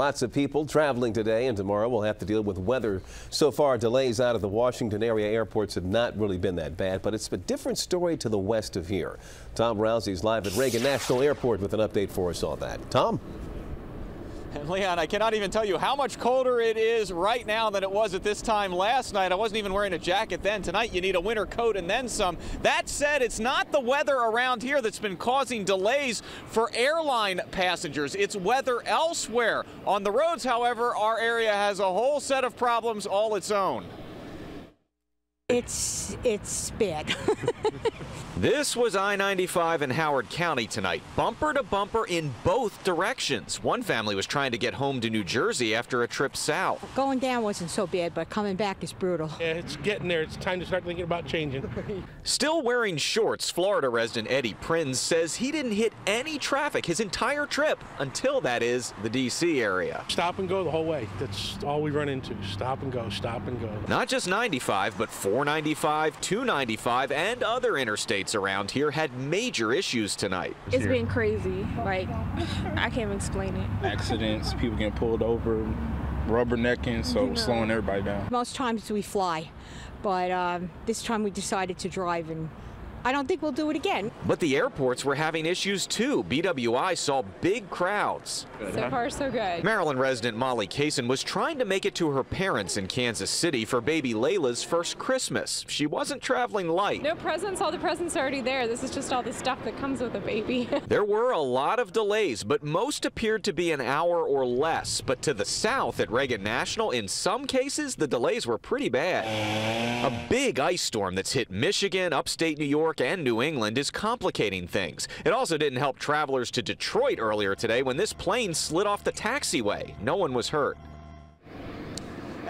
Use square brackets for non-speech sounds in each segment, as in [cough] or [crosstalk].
Lots of people traveling today and tomorrow will have to deal with weather. So far, delays out of the Washington area airports have not really been that bad, but it's a different story to the west of here. Tom Roussey's live at Reagan National Airport with an update for us on that. Tom? And [laughs] Leon, I cannot even tell you how much colder it is right now than it was at this time last night. I wasn't even wearing a jacket then. Tonight you need a winter coat and then some. That said, it's not the weather around here that's been causing delays for airline passengers. It's weather elsewhere. On the roads, however, our area has a whole set of problems all its own. It's it's bad. [laughs] this was I-95 in Howard County tonight, bumper to bumper in both directions. One family was trying to get home to New Jersey after a trip south. Going down wasn't so bad, but coming back is brutal. Yeah, it's getting there. It's time to start thinking about changing. [laughs] Still wearing shorts, Florida resident Eddie Prinz says he didn't hit any traffic his entire trip until that is the D.C. area. Stop and go the whole way. That's all we run into. Stop and go, stop and go. Not just 95, but 4 495, 295, and other interstates around here had major issues tonight. It's been crazy. Like, I can't explain it. Accidents, people getting pulled over, rubbernecking, so you know, slowing everybody down. Most times we fly, but um, this time we decided to drive and I don't think we'll do it again. But the airports were having issues too. BWI saw big crowds. So far, so good. Maryland resident Molly Kaysen was trying to make it to her parents in Kansas City for baby Layla's first Christmas. She wasn't traveling light. No presents, all the presents are already there. This is just all the stuff that comes with a baby. [laughs] there were a lot of delays, but most appeared to be an hour or less. But to the south at Reagan National, in some cases, the delays were pretty bad. A big ice storm that's hit Michigan, upstate New York, York and New England is complicating things. It also didn't help travelers to Detroit earlier today when this plane slid off the taxiway. No one was hurt.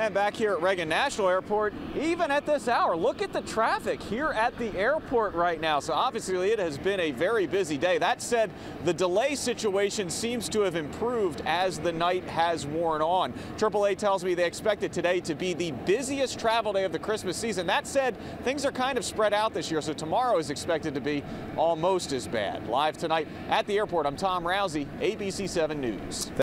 And back here at Reagan National Airport, even at this hour, look at the traffic here at the airport right now. So obviously it has been a very busy day. That said, the delay situation seems to have improved as the night has worn on. AAA tells me they expect it today to be the busiest travel day of the Christmas season. That said, things are kind of spread out this year, so tomorrow is expected to be almost as bad. Live tonight at the airport, I'm Tom Roussey, ABC 7 News.